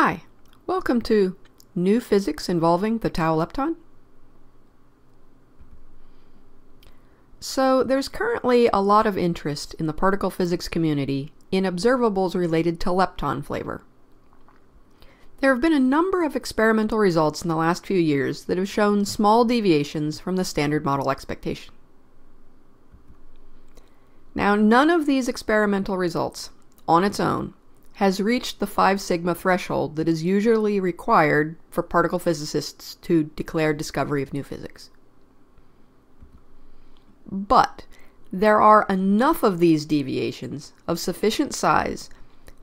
Hi, welcome to New Physics Involving the Tau Lepton. So there's currently a lot of interest in the particle physics community in observables related to lepton flavor. There have been a number of experimental results in the last few years that have shown small deviations from the standard model expectation. Now, none of these experimental results, on its own, has reached the 5 sigma threshold that is usually required for particle physicists to declare discovery of new physics. But there are enough of these deviations of sufficient size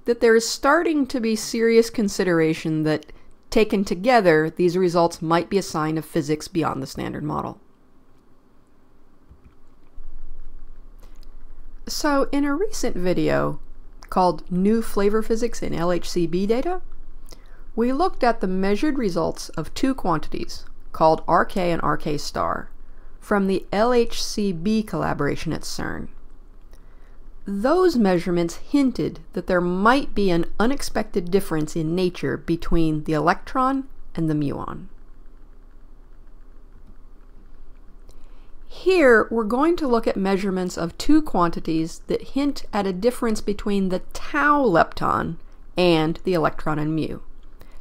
that there is starting to be serious consideration that, taken together, these results might be a sign of physics beyond the standard model. So, in a recent video called New Flavor Physics in LHCb Data, we looked at the measured results of two quantities, called RK and RK star, from the LHCb collaboration at CERN. Those measurements hinted that there might be an unexpected difference in nature between the electron and the muon. Here, we're going to look at measurements of two quantities that hint at a difference between the tau lepton and the electron and mu.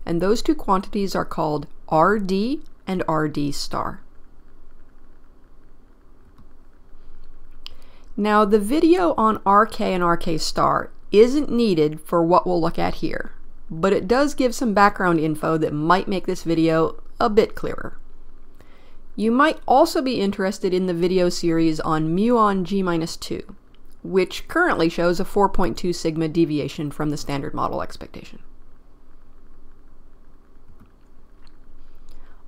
And those two quantities are called RD and RD star. Now the video on RK and RK star isn't needed for what we'll look at here, but it does give some background info that might make this video a bit clearer. You might also be interested in the video series on muon G-2, which currently shows a 4.2 sigma deviation from the standard model expectation.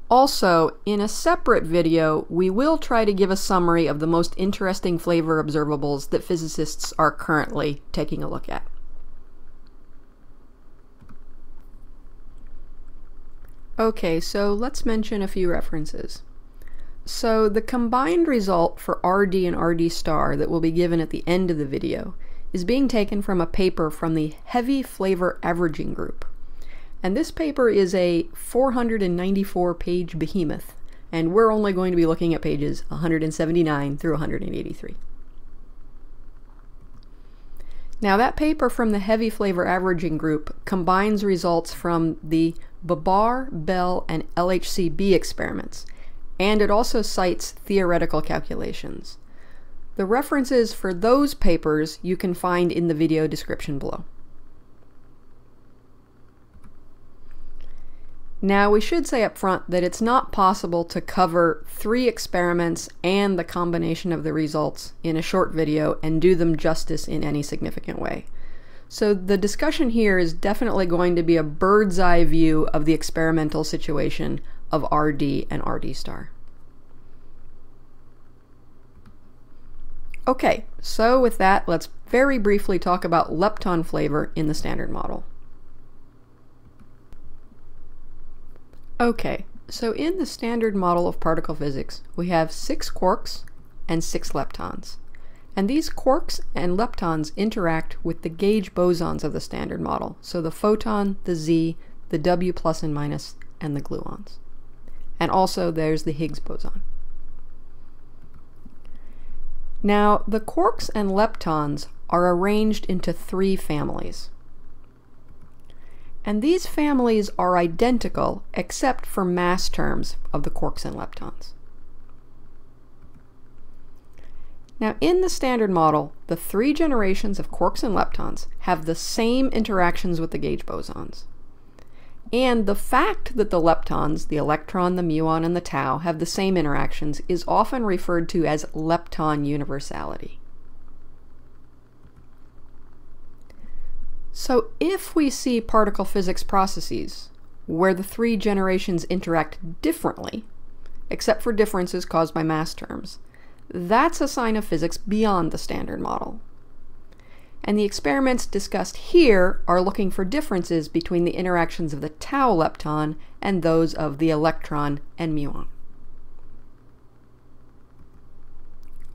Also, in a separate video, we will try to give a summary of the most interesting flavor observables that physicists are currently taking a look at. Okay, so let's mention a few references. So the combined result for RD and RD star that will be given at the end of the video is being taken from a paper from the Heavy Flavor Averaging Group. And this paper is a 494 page behemoth, and we're only going to be looking at pages 179 through 183. Now that paper from the Heavy Flavor Averaging Group combines results from the Babar, Belle, and LHCb experiments, and it also cites theoretical calculations. The references for those papers you can find in the video description below. Now, we should say up front that it's not possible to cover three experiments and the combination of the results in a short video and do them justice in any significant way. So the discussion here is definitely going to be a bird's eye view of the experimental situation of RD and RD star. Okay, so with that, let's very briefly talk about lepton flavor in the standard model. Okay, so in the standard model of particle physics, we have six quarks and six leptons. And these quarks and leptons interact with the gauge bosons of the standard model, so the photon, the Z, the W plus and minus, and the gluons. And also there's the Higgs boson. Now, the quarks and leptons are arranged into three families and these families are identical except for mass terms of the quarks and leptons. Now in the standard model, the three generations of quarks and leptons have the same interactions with the gauge bosons. And the fact that the leptons, the electron, the muon, and the tau, have the same interactions is often referred to as lepton universality. So if we see particle physics processes where the three generations interact differently, except for differences caused by mass terms, that's a sign of physics beyond the standard model. And the experiments discussed here are looking for differences between the interactions of the tau lepton and those of the electron and muon.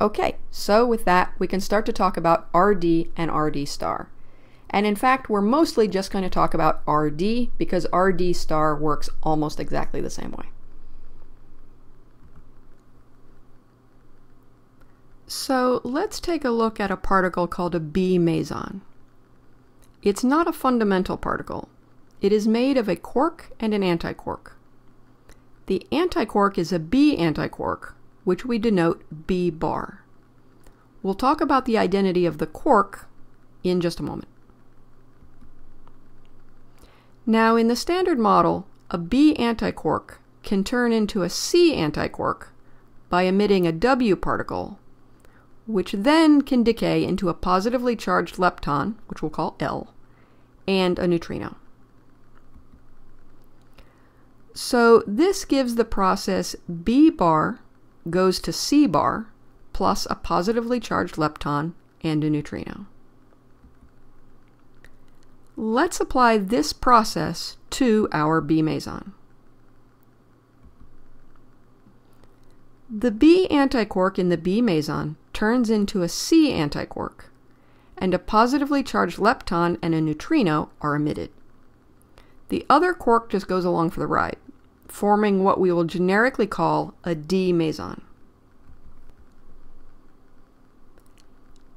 Okay, so with that, we can start to talk about RD and RD star. And in fact, we're mostly just going to talk about RD because RD star works almost exactly the same way. So let's take a look at a particle called a B meson. It's not a fundamental particle. It is made of a quark and an antiquark. The antiquark is a B antiquark, which we denote B bar. We'll talk about the identity of the quark in just a moment. Now in the standard model, a B antiquark can turn into a C antiquark by emitting a W particle, which then can decay into a positively charged lepton, which we'll call L, and a neutrino. So this gives the process B bar goes to C bar plus a positively charged lepton and a neutrino. Let's apply this process to our B meson. The B antiquark in the B meson turns into a C antiquark, and a positively charged lepton and a neutrino are emitted. The other quark just goes along for the ride, forming what we will generically call a D meson.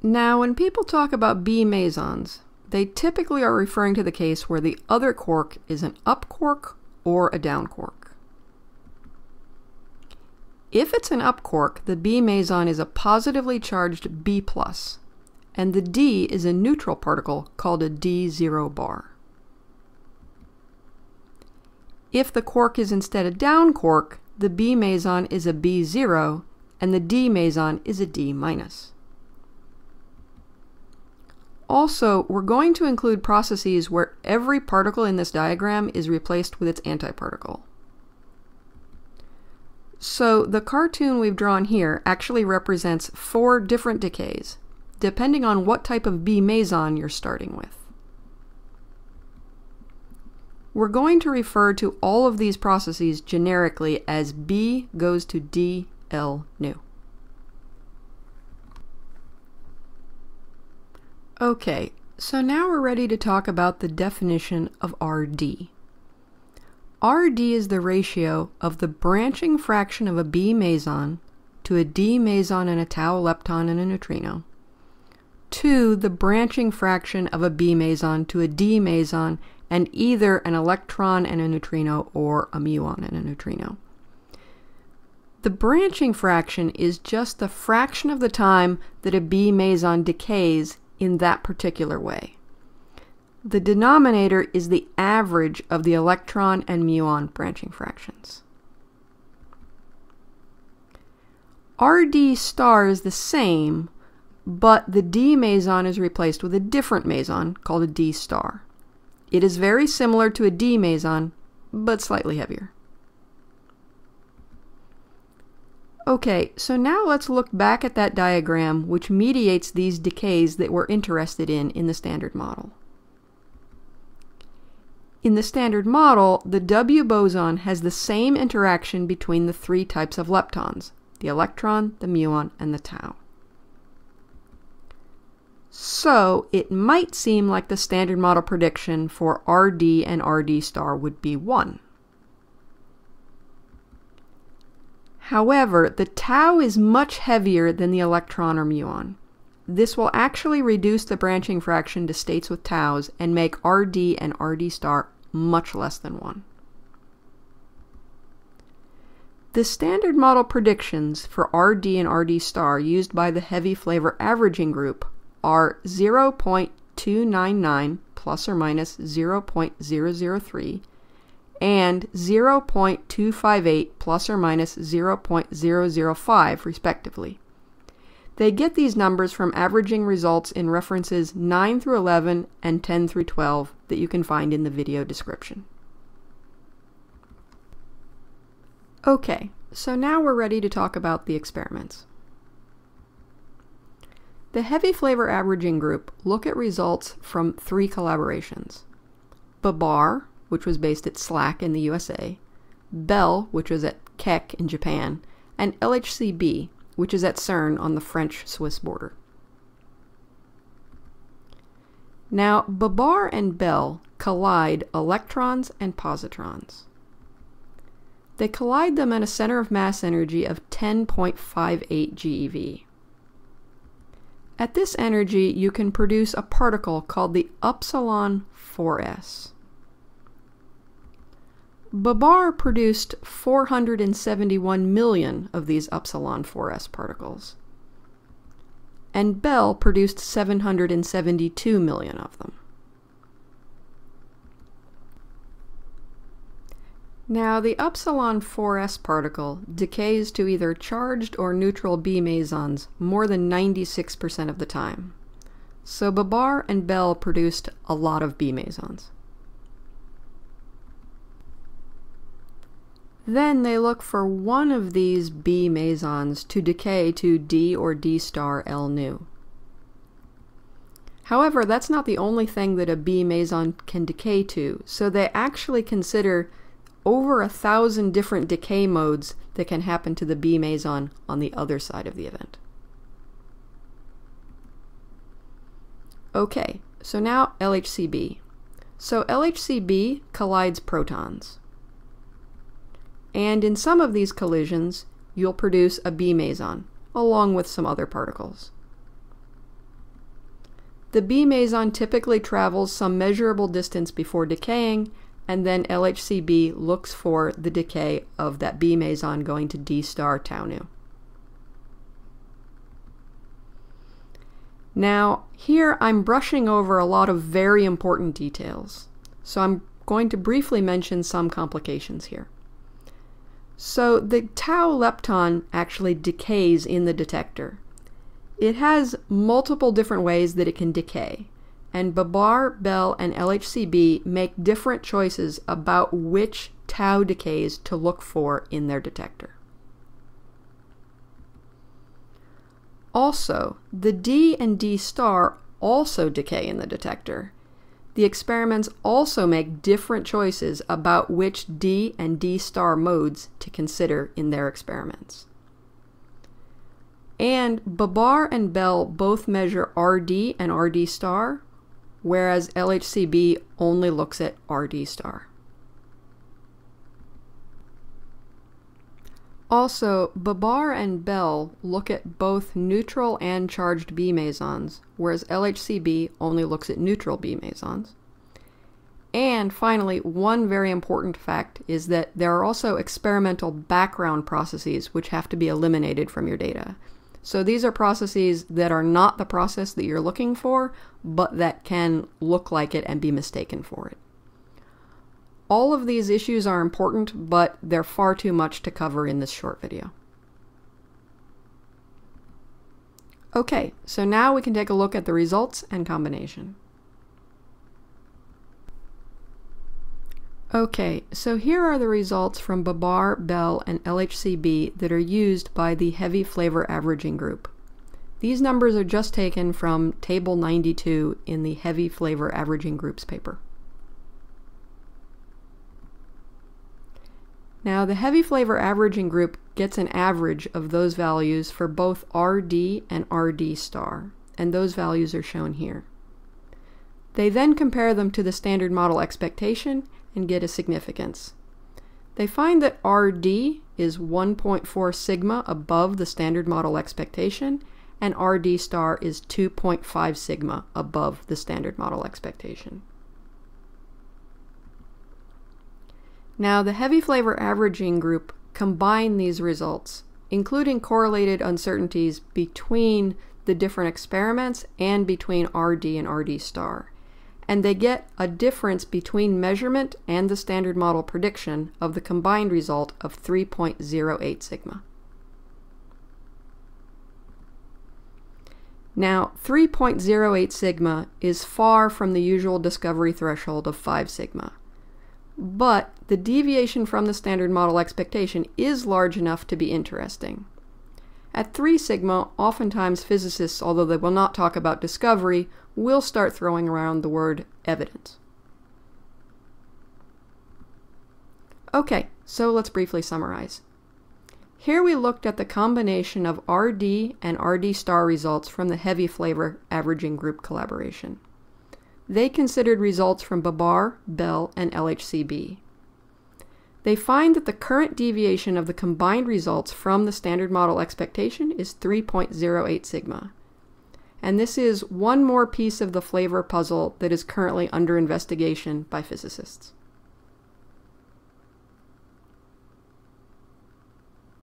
Now, when people talk about B mesons, they typically are referring to the case where the other quark is an up quark or a down quark. If it's an up quark, the B meson is a positively charged B+, and the D is a neutral particle called a D0 bar. If the quark is instead a down quark, the B meson is a B0 and the D meson is a D minus. Also, we're going to include processes where every particle in this diagram is replaced with its antiparticle. So the cartoon we've drawn here actually represents four different decays, depending on what type of B meson you're starting with. We're going to refer to all of these processes generically as B goes to D L nu. Okay, so now we're ready to talk about the definition of RD. RD is the ratio of the branching fraction of a B meson to a D meson and a tau lepton and a neutrino to the branching fraction of a B meson to a D meson and either an electron and a neutrino or a muon and a neutrino. The branching fraction is just the fraction of the time that a B meson decays in that particular way. The denominator is the average of the electron and muon branching fractions. RD star is the same, but the D meson is replaced with a different meson called a D star. It is very similar to a D meson, but slightly heavier. Okay, so now let's look back at that diagram which mediates these decays that we're interested in in the standard model. In the standard model, the W boson has the same interaction between the three types of leptons, the electron, the muon, and the tau. So it might seem like the standard model prediction for RD and RD star would be 1. However, the tau is much heavier than the electron or muon. This will actually reduce the branching fraction to states with taus and make RD and RD star much less than 1. The standard model predictions for RD and RD star used by the heavy flavor averaging group are 0.299 plus or minus 0.003 and 0.258 plus or minus 0.005 respectively. They get these numbers from averaging results in references 9 through 11 and 10 through 12 that you can find in the video description. Okay, so now we're ready to talk about the experiments. The heavy flavor averaging group look at results from three collaborations. Babar, which was based at SLAC in the USA, Belle, which was at KEK in Japan, and LHCb, which is at CERN on the French-Swiss border. Now, Babar and Belle collide electrons and positrons. They collide them at a center of mass energy of 10.58 GeV. At this energy, you can produce a particle called the upsilon 4s. Babar produced 471 million of these upsilon 4s particles, and Belle produced 772 million of them. Now, the upsilon 4s particle decays to either charged or neutral B mesons more than 96% of the time. So Babar and Belle produced a lot of B mesons. Then they look for one of these B mesons to decay to D or D star L nu. However, that's not the only thing that a B meson can decay to, so they actually consider over a thousand different decay modes that can happen to the B meson on the other side of the event. Okay, so now LHCb. So LHCb collides protons. And in some of these collisions, you'll produce a B meson, along with some other particles. The B meson typically travels some measurable distance before decaying and then LHCb looks for the decay of that B meson going to D star tau nu. Now, here I'm brushing over a lot of very important details, so I'm going to briefly mention some complications here. So the tau lepton actually decays in the detector. It has multiple different ways that it can decay and Babar, Belle, and LHCb make different choices about which tau decays to look for in their detector. Also, the D and D star also decay in the detector. The experiments also make different choices about which D and D star modes to consider in their experiments. And Babar and Belle both measure RD and RD star, whereas LHCb only looks at RD star. Also, Babar and Belle look at both neutral and charged B mesons, whereas LHCb only looks at neutral B mesons. And finally, one very important fact is that there are also experimental background processes which have to be eliminated from your data. So these are processes that are not the process that you're looking for, but that can look like it and be mistaken for it. All of these issues are important, but they're far too much to cover in this short video. Okay, so now we can take a look at the results and combination. Okay, so here are the results from Babar, Belle, and LHCb that are used by the heavy flavor averaging group. These numbers are just taken from table 92 in the heavy flavor averaging groups paper. Now the heavy flavor averaging group gets an average of those values for both RD and RD star, and those values are shown here. They then compare them to the standard model expectation and get a significance. They find that RD is 1.4 sigma above the standard model expectation, and RD star is 2.5 sigma above the standard model expectation. Now, the heavy flavor averaging group combine these results, including correlated uncertainties between the different experiments and between RD and RD star and they get a difference between measurement and the standard model prediction of the combined result of 3.08 sigma. Now, 3.08 sigma is far from the usual discovery threshold of 5 sigma, but the deviation from the standard model expectation is large enough to be interesting. At 3 sigma, oftentimes physicists, although they will not talk about discovery, will start throwing around the word evidence. Okay, so let's briefly summarize. Here we looked at the combination of RD and RD star results from the heavy flavor averaging group collaboration. They considered results from Babar, Belle, and LHCb. They find that the current deviation of the combined results from the standard model expectation is 3.08 sigma. And this is one more piece of the flavor puzzle that is currently under investigation by physicists.